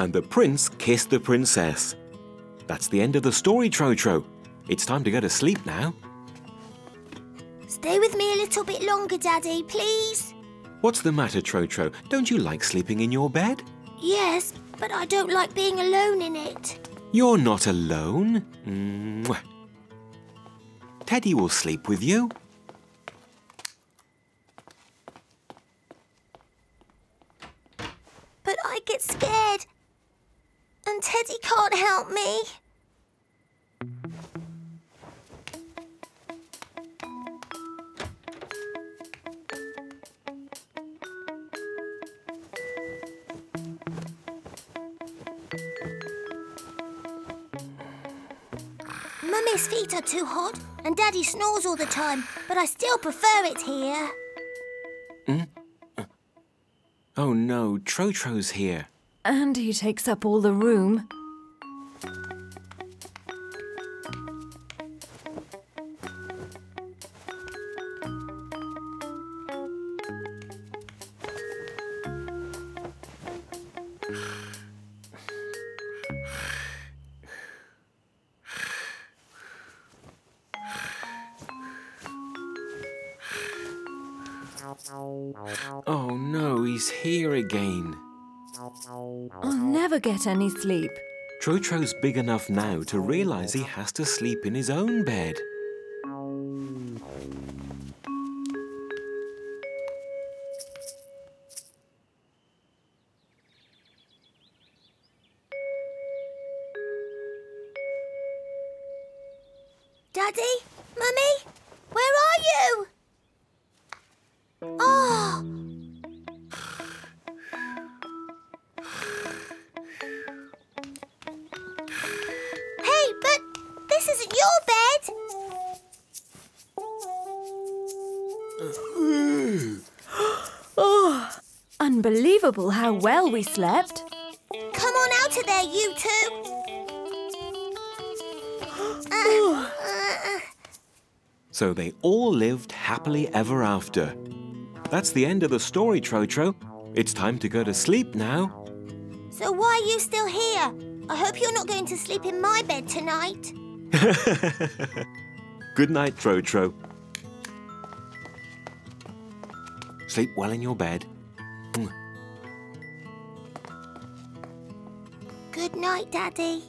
and the prince kissed the princess. That's the end of the story, Trotro. It's time to go to sleep now. Stay with me a little bit longer, Daddy, please. What's the matter, Trotro? Don't you like sleeping in your bed? Yes, but I don't like being alone in it. You're not alone. Mwah. Teddy will sleep with you. But I get scared. And Teddy can't help me. Mummy's feet are too hot, and Daddy snores all the time, but I still prefer it here. Hmm? Uh, oh no, Trotro's here. And he takes up all the room. Oh no, he's here again. I'll never get any sleep. Trotro's big enough now to realize he has to sleep in his own bed. Daddy? Mummy? Where are you? Your bed. oh, Unbelievable how well we slept. Come on out of there, you two. Uh, uh, So they all lived happily ever after. That's the end of the story, Trotro. It's time to go to sleep now. so why are you still here? I hope you're not going to sleep in my bed tonight. Good night, Trotro. Sleep well in your bed. Mm. Good night, Daddy.